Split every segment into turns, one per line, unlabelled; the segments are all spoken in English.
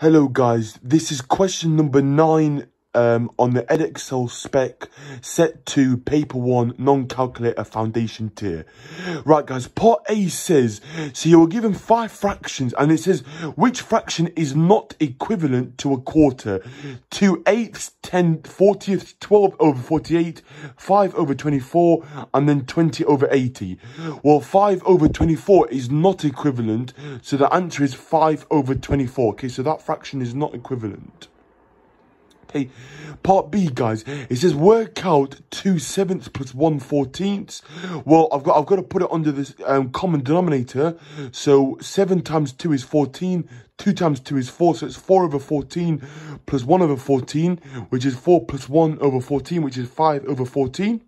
Hello guys, this is question number 9 um, on the Edexcel spec set to paper 1 non-calculator foundation tier. Right guys, part A says, so you're given 5 fractions and it says which fraction is not equivalent to a quarter. 2 eighths, 10 40th, 12 over 48, 5 over 24 and then 20 over 80. Well 5 over 24 is not equivalent so the answer is 5 over 24. Okay, so that fraction is not equivalent. Okay, part B, guys. It says work out two sevenths plus one fourteenths. Well, I've got I've got to put it under this um, common denominator. So seven times two is fourteen. Two times two is four, so it's four over fourteen plus one over fourteen, which is four plus one over fourteen, which is five over fourteen.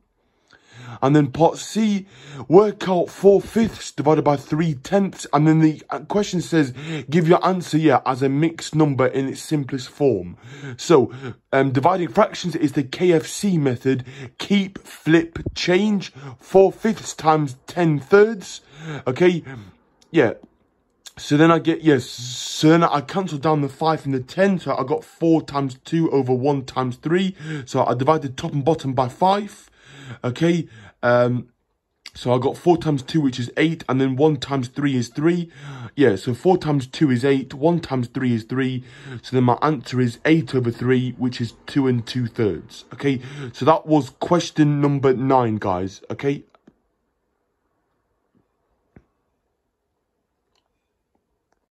And then part C, work out 4 fifths divided by 3 tenths. And then the question says, give your answer, here as a mixed number in its simplest form. So, um, dividing fractions is the KFC method. Keep, flip, change. 4 fifths times 10 thirds. Okay, yeah. So then I get, yes, so then I cancel down the 5 and the 10. So I got 4 times 2 over 1 times 3. So I divided top and bottom by 5. Okay, um, so I got 4 times 2, which is 8, and then 1 times 3 is 3. Yeah, so 4 times 2 is 8, 1 times 3 is 3. So then my answer is 8 over 3, which is 2 and 2 thirds. Okay, so that was question number 9, guys. Okay,